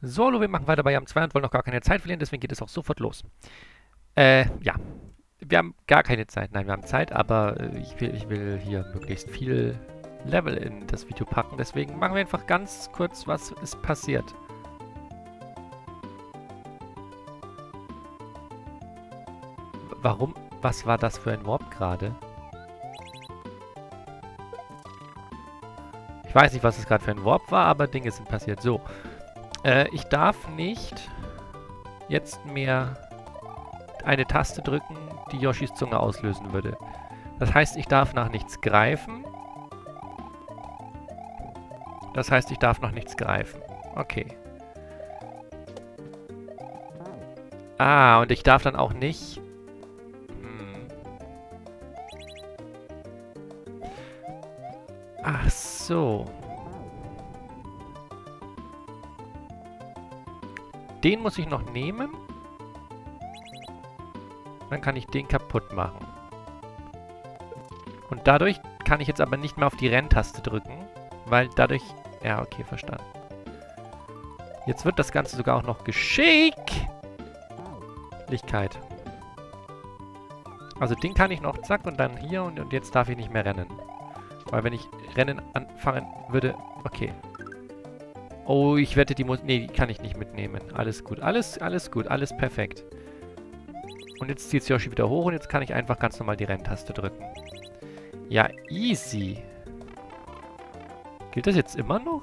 So, hallo, wir machen weiter bei Jam 2 und wollen noch gar keine Zeit verlieren, deswegen geht es auch sofort los. Äh, ja. Wir haben gar keine Zeit. Nein, wir haben Zeit, aber äh, ich, will, ich will hier möglichst viel Level in das Video packen. Deswegen machen wir einfach ganz kurz, was ist passiert. Warum? Was war das für ein Warp gerade? Ich weiß nicht, was es gerade für ein Warp war, aber Dinge sind passiert. So. Äh, ich darf nicht jetzt mehr eine Taste drücken, die Yoshis Zunge auslösen würde. Das heißt, ich darf nach nichts greifen. Das heißt, ich darf nach nichts greifen. Okay. Ah, und ich darf dann auch nicht... Hm. Ach so. Den muss ich noch nehmen. Dann kann ich den kaputt machen. Und dadurch kann ich jetzt aber nicht mehr auf die Renntaste drücken, weil dadurch... Ja, okay, verstanden. Jetzt wird das Ganze sogar auch noch Geschicklichkeit. Also den kann ich noch, zack, und dann hier und, und jetzt darf ich nicht mehr rennen. Weil wenn ich Rennen anfangen würde... Okay. Oh, ich wette, die muss... Nee, die kann ich nicht mitnehmen. Alles gut. Alles, alles gut. Alles perfekt. Und jetzt zieht Yoshi wieder hoch und jetzt kann ich einfach ganz normal die Renntaste drücken. Ja, easy. Gilt das jetzt immer noch?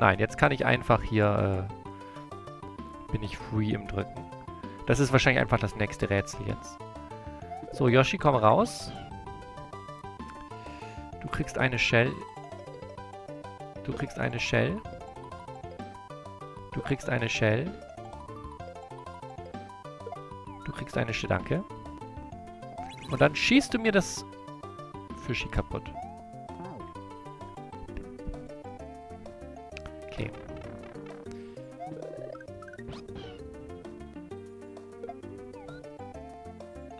Nein, jetzt kann ich einfach hier... Äh, bin ich free im Drücken. Das ist wahrscheinlich einfach das nächste Rätsel jetzt. So, Yoshi, komm raus. Du kriegst eine Shell Du kriegst eine Shell. Du kriegst eine Shell. Du kriegst eine Shell, danke. Und dann schießt du mir das Fischi kaputt. Okay.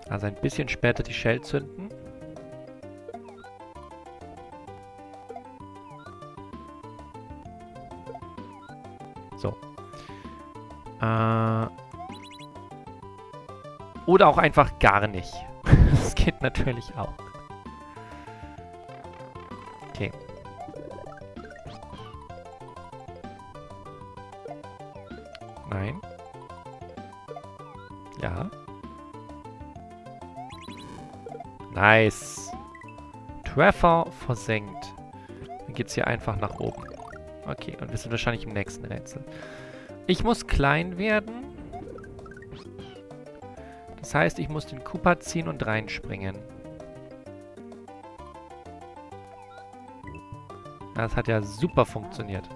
Also ein bisschen später die Shell zünden. Oder auch einfach gar nicht. das geht natürlich auch. Okay. Nein. Ja. Nice. Treffer versenkt. Dann geht's hier einfach nach oben. Okay, und wir sind wahrscheinlich im nächsten Rätsel. Ich muss klein werden. Das heißt, ich muss den Koopa ziehen und reinspringen. Das hat ja super funktioniert.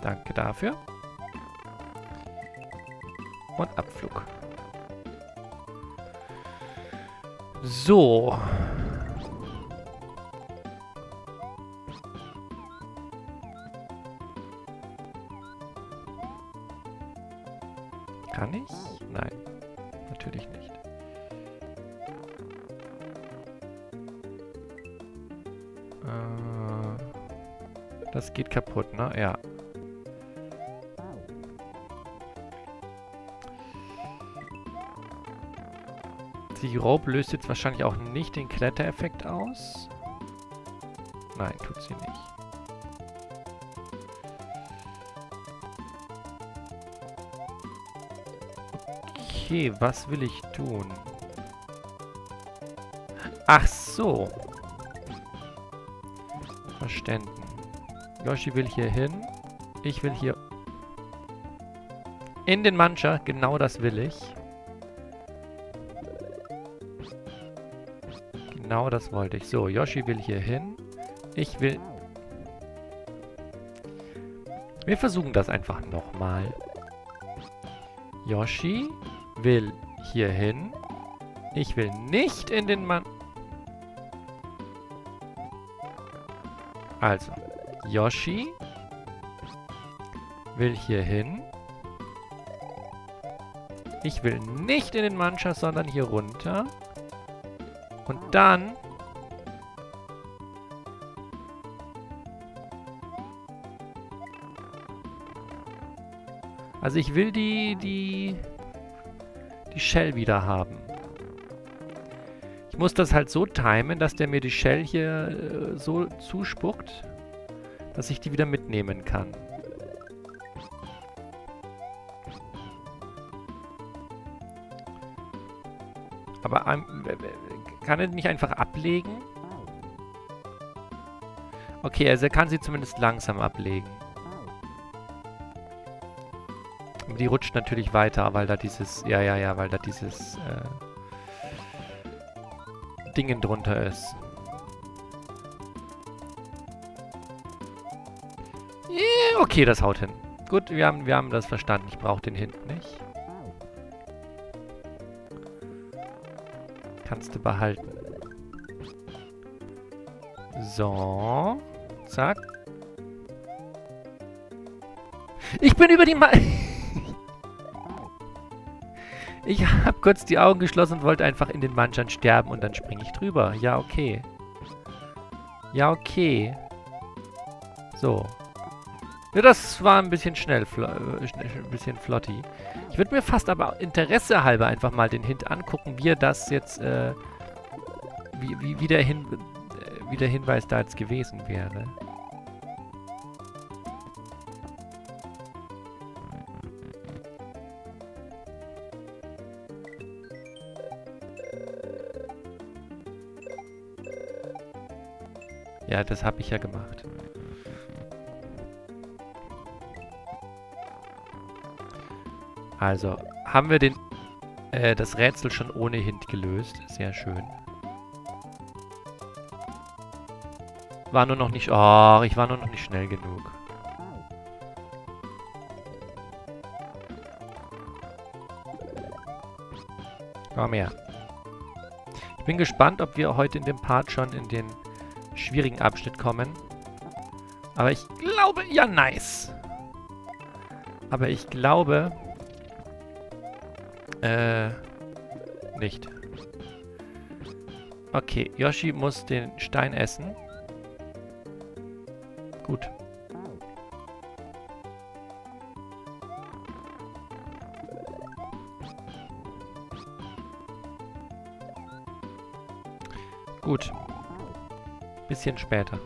Danke dafür. Und Abflug. So. Kaputt, ne? Ja. Die Rope löst jetzt wahrscheinlich auch nicht den Klettereffekt aus. Nein, tut sie nicht. Okay, was will ich tun? Ach so. Verstanden. Yoshi will hier hin. Ich will hier... In den Mancha. Genau das will ich. Genau das wollte ich. So, Yoshi will hier hin. Ich will... Wir versuchen das einfach nochmal. Yoshi will hier hin. Ich will nicht in den Mann... Also, Yoshi will hier hin. Ich will nicht in den Mancha, sondern hier runter. Und dann... Also ich will die, die, die Shell wieder haben. Ich muss das halt so timen, dass der mir die Shell hier äh, so zuspuckt, dass ich die wieder mitnehmen kann. Aber ähm, kann er nicht einfach ablegen? Okay, also er kann sie zumindest langsam ablegen. Aber die rutscht natürlich weiter, weil da dieses... Ja, ja, ja, weil da dieses... Äh, Dingen drunter ist. Okay, das haut hin. Gut, wir haben, wir haben das verstanden. Ich brauche den hinten nicht. Kannst du behalten. So. Zack. Ich bin über die Ma Ich habe kurz die Augen geschlossen und wollte einfach in den Manschern sterben und dann springe ich drüber. Ja, okay. Ja, okay. So. Ja, das war ein bisschen schnell, äh, ein bisschen flotti. Ich würde mir fast aber Interesse halber einfach mal den Hint angucken, wie er das jetzt, äh, wie, wie, wie, der Hin äh, wie der Hinweis da jetzt gewesen wäre. Ja, das habe ich ja gemacht. Also, haben wir den, äh, das Rätsel schon ohne Hint gelöst. Sehr schön. War nur noch nicht... Oh, ich war nur noch nicht schnell genug. Komm her. Ich bin gespannt, ob wir heute in dem Part schon in den schwierigen Abschnitt kommen. Aber ich glaube... Ja, nice. Aber ich glaube... Äh... Nicht. Okay, Yoshi muss den Stein essen. Gut. Gut. Bisschen später.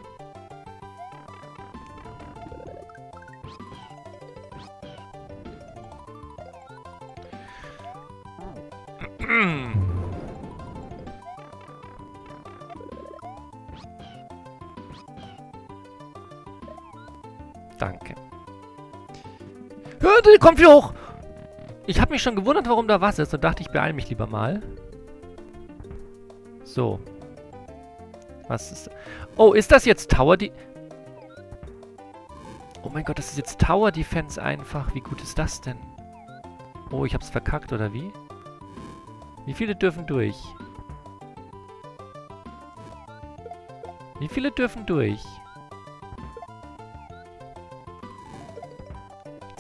Hör, kommt wieder hoch! Ich habe mich schon gewundert, warum da was ist und dachte, ich beeile mich lieber mal. So. Was ist... Oh, ist das jetzt Tower die... Oh mein Gott, das ist jetzt Tower Defense einfach. Wie gut ist das denn? Oh, ich hab's verkackt, oder wie? Wie viele dürfen durch? Wie viele dürfen durch?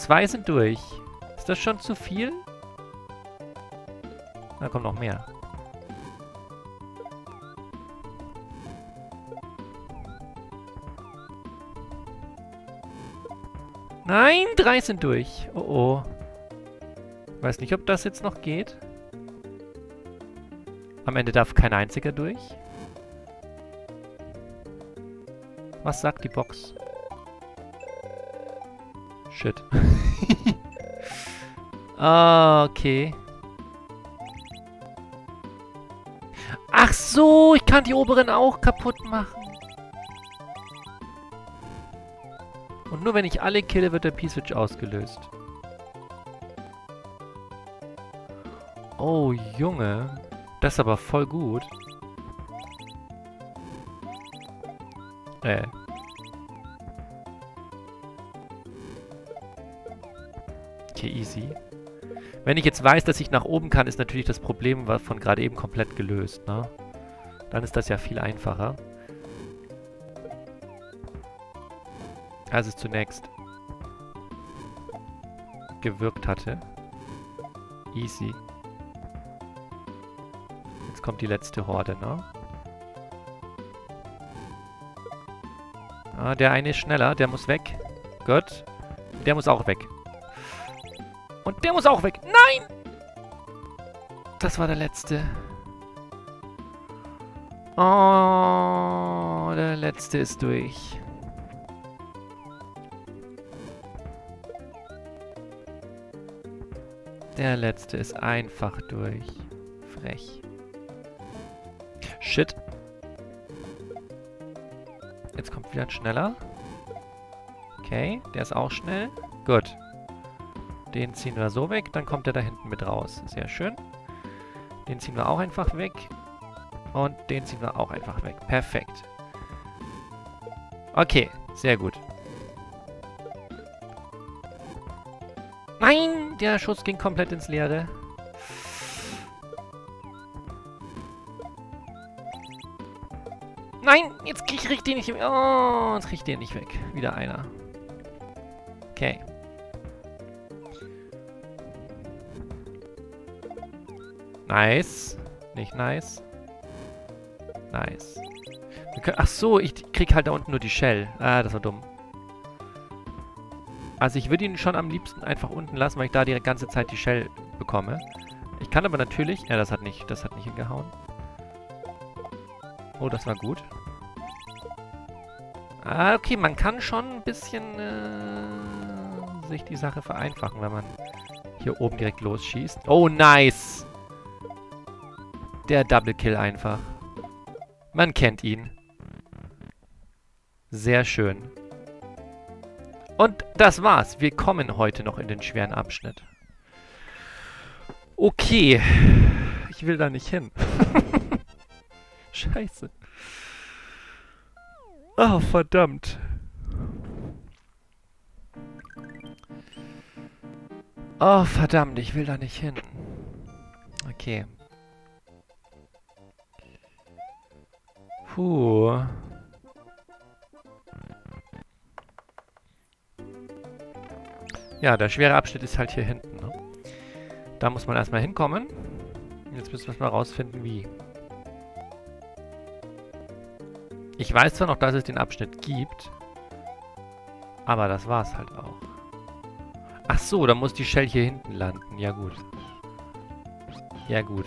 Zwei sind durch. Ist das schon zu viel? Da kommt noch mehr. Nein, drei sind durch. Oh oh. Weiß nicht, ob das jetzt noch geht. Am Ende darf kein einziger durch. Was sagt die Box? Shit. ah, okay. Ach so, ich kann die oberen auch kaputt machen. Und nur wenn ich alle kille, wird der P-Switch ausgelöst. Oh, Junge. Das ist aber voll gut. Äh. hier easy. Wenn ich jetzt weiß, dass ich nach oben kann, ist natürlich das Problem von gerade eben komplett gelöst, ne? Dann ist das ja viel einfacher. Als es zunächst gewirkt hatte. Easy. Jetzt kommt die letzte Horde, ne? Ah, der eine ist schneller, der muss weg. Gott. Der muss auch weg. Und der muss auch weg. Nein! Das war der letzte. Oh, der letzte ist durch. Der letzte ist einfach durch. Frech. Shit. Jetzt kommt wieder ein schneller. Okay, der ist auch schnell. Gut. Den ziehen wir so weg, dann kommt er da hinten mit raus. Sehr schön. Den ziehen wir auch einfach weg. Und den ziehen wir auch einfach weg. Perfekt. Okay, sehr gut. Nein, der Schuss ging komplett ins Leere. Nein, jetzt krieg ich den nicht weg. Oh, jetzt krieg ich den nicht weg. Wieder einer. Okay. Nice. Nicht nice. Nice. Können, ach so, ich krieg halt da unten nur die Shell. Ah, das war dumm. Also ich würde ihn schon am liebsten einfach unten lassen, weil ich da die ganze Zeit die Shell bekomme. Ich kann aber natürlich... Ja, das hat nicht, das hat nicht hingehauen. Oh, das war gut. Ah, okay, man kann schon ein bisschen äh, sich die Sache vereinfachen, wenn man hier oben direkt losschießt. Oh, nice! Der Double Kill einfach. Man kennt ihn. Sehr schön. Und das war's. Wir kommen heute noch in den schweren Abschnitt. Okay. Ich will da nicht hin. Scheiße. Oh, verdammt. Oh, verdammt, ich will da nicht hin. Okay. Puh. Ja, der schwere Abschnitt ist halt hier hinten. Ne? Da muss man erstmal hinkommen. Jetzt müssen wir mal rausfinden, wie. Ich weiß zwar noch, dass es den Abschnitt gibt, aber das war es halt auch. Ach so, da muss die Shell hier hinten landen. Ja gut. Ja gut.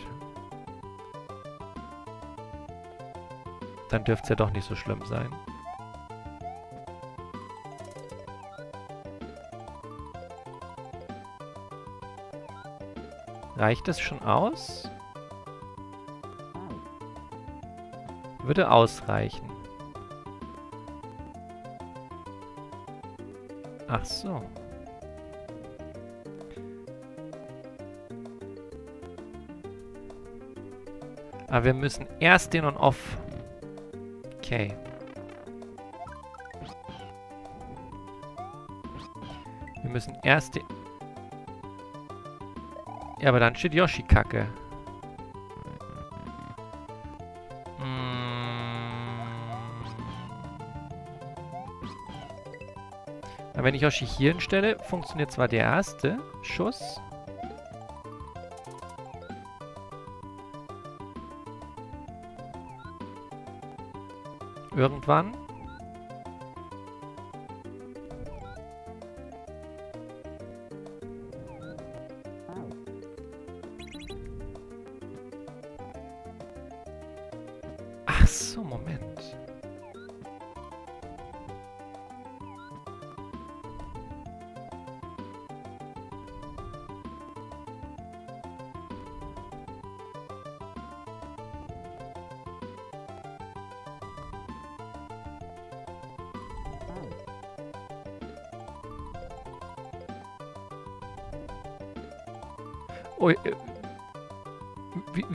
Dann dürfte es ja doch nicht so schlimm sein. Reicht das schon aus? Würde ausreichen. Ach so. Aber wir müssen erst den On-Off. Okay. Wir müssen erst. Ja, aber dann steht Yoshi Kacke. wenn ich Yoshi hier hinstelle, funktioniert zwar der erste Schuss. Irgendwann.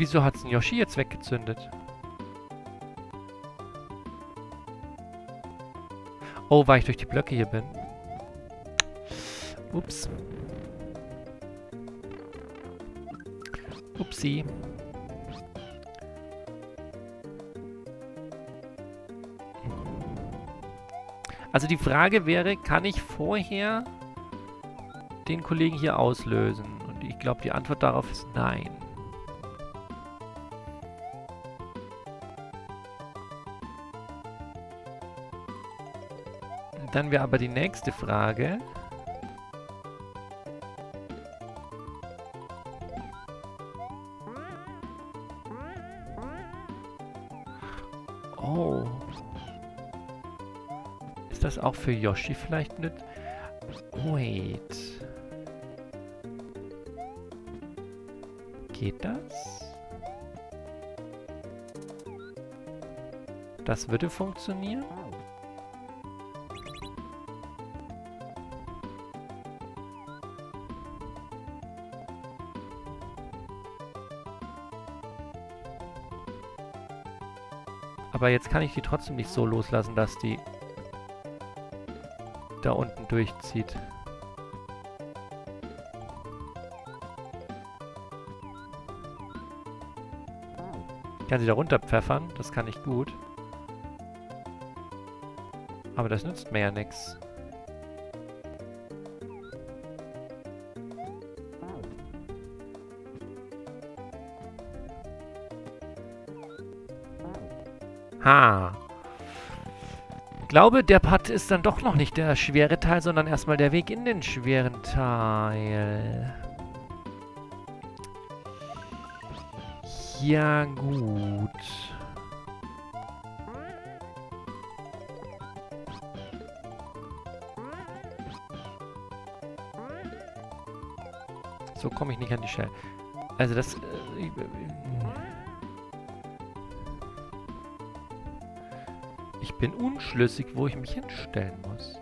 Wieso hat's ein Yoshi jetzt weggezündet? Oh, weil ich durch die Blöcke hier bin. Ups. Upsi. Also die Frage wäre, kann ich vorher den Kollegen hier auslösen? Und ich glaube, die Antwort darauf ist nein. Dann wäre aber die nächste Frage. Oh. Ist das auch für Yoshi vielleicht nützlich? Wait. Geht das? Das würde funktionieren? Aber jetzt kann ich die trotzdem nicht so loslassen, dass die da unten durchzieht. Ich kann sie da runterpfeffern, das kann ich gut. Aber das nützt mir ja nichts. Ha. Ich glaube, der Part ist dann doch noch nicht der schwere Teil, sondern erstmal der Weg in den schweren Teil. Ja, gut. So komme ich nicht an die Shell. Also das... Äh, ich bin unschlüssig, wo ich mich hinstellen muss.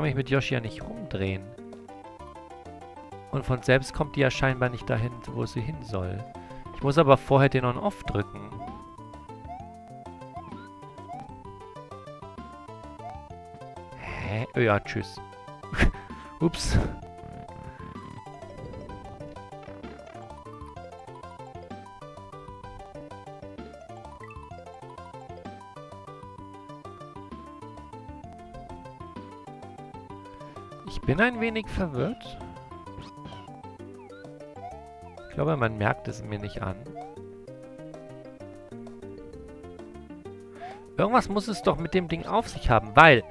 kann mich mit Yoshi ja nicht rumdrehen. Und von selbst kommt die ja scheinbar nicht dahin, wo sie hin soll. Ich muss aber vorher den On-Off drücken. Hä? Oh ja, tschüss. Ups. Bin ein wenig verwirrt. Ich glaube, man merkt es mir nicht an. Irgendwas muss es doch mit dem Ding auf sich haben, weil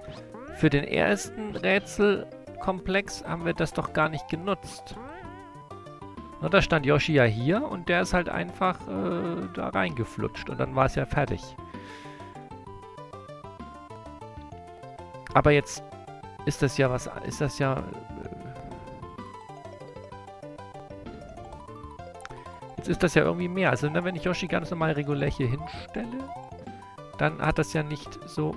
für den ersten Rätselkomplex haben wir das doch gar nicht genutzt. Na, da stand Yoshi ja hier und der ist halt einfach äh, da reingeflutscht und dann war es ja fertig. Aber jetzt ist das ja was, ist das ja... Äh, jetzt ist das ja irgendwie mehr. Also ne, wenn ich Yoshi ganz normal regulär hier hinstelle, dann hat das ja nicht so...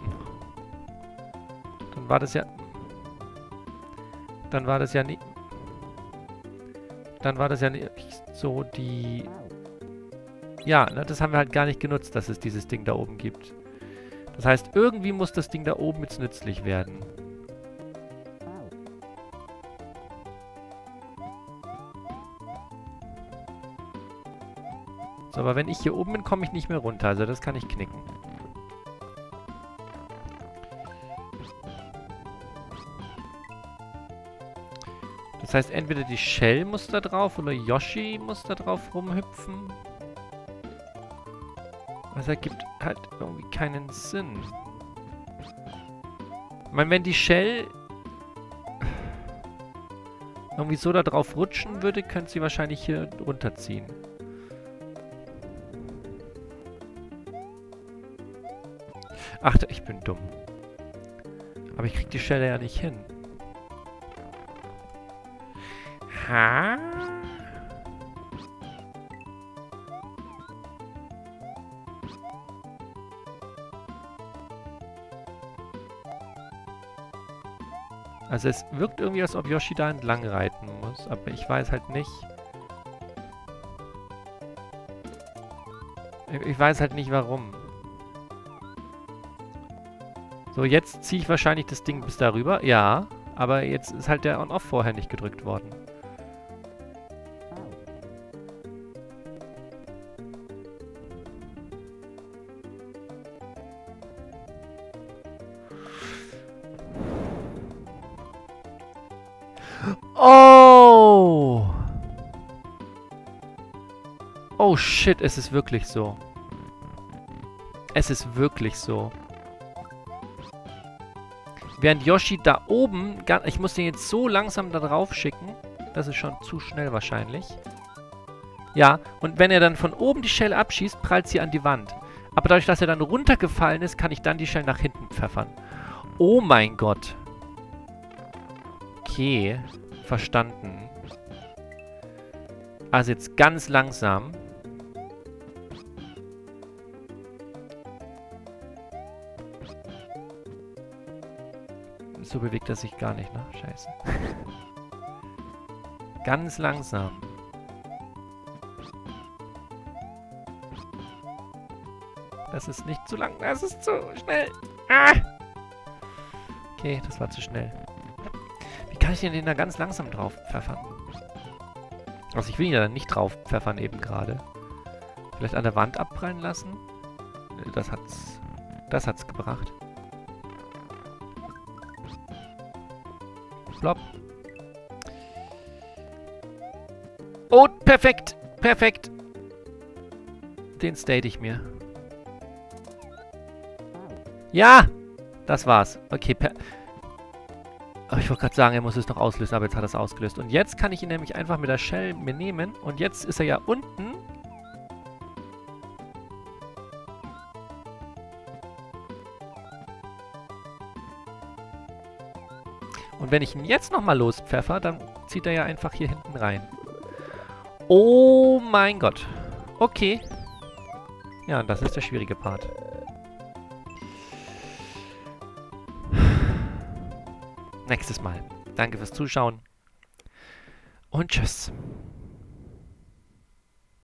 Dann war das ja... Dann war das ja nicht... Dann war das ja nicht so die... Ja, ne, das haben wir halt gar nicht genutzt, dass es dieses Ding da oben gibt. Das heißt, irgendwie muss das Ding da oben jetzt nützlich werden. So, aber wenn ich hier oben bin, komme ich nicht mehr runter. Also das kann ich knicken. Das heißt, entweder die Shell muss da drauf oder Yoshi muss da drauf rumhüpfen. Das ergibt halt irgendwie keinen Sinn. Ich meine, wenn die Shell irgendwie so da drauf rutschen würde, könnte sie wahrscheinlich hier runterziehen. Ach, ich bin dumm. Aber ich krieg die Stelle ja nicht hin. Ha? Also es wirkt irgendwie, als ob Yoshi da entlang reiten muss, aber ich weiß halt nicht... Ich weiß halt nicht, warum. So, jetzt ziehe ich wahrscheinlich das Ding bis darüber. Ja, aber jetzt ist halt der On-Off vorher nicht gedrückt worden. Oh! Oh shit, es ist wirklich so. Es ist wirklich so. Während Yoshi da oben... Ich muss den jetzt so langsam da drauf schicken. Das ist schon zu schnell wahrscheinlich. Ja, und wenn er dann von oben die Shell abschießt, prallt sie an die Wand. Aber dadurch, dass er dann runtergefallen ist, kann ich dann die Shell nach hinten pfeffern. Oh mein Gott. Okay, verstanden. Also jetzt ganz langsam. So bewegt er sich gar nicht, ne? Scheiße. Ganz langsam. Das ist nicht zu lang. Das ist zu schnell. Ah! Okay, das war zu schnell. Wie kann ich den da ganz langsam drauf pfeffern? Also ich will ihn ja nicht drauf pfeffern eben gerade. Vielleicht an der Wand abprallen lassen? Das hat's... Das hat's gebracht. Perfekt. Perfekt. Den state ich mir. Ja! Das war's. Okay, per... Oh, ich wollte gerade sagen, er muss es noch auslösen, aber jetzt hat er es ausgelöst. Und jetzt kann ich ihn nämlich einfach mit der Shell mir nehmen. Und jetzt ist er ja unten. Und wenn ich ihn jetzt nochmal lospfeffer, dann zieht er ja einfach hier hinten rein. Oh mein Gott. Okay. Ja, das ist der schwierige Part. Nächstes Mal. Danke fürs Zuschauen und tschüss.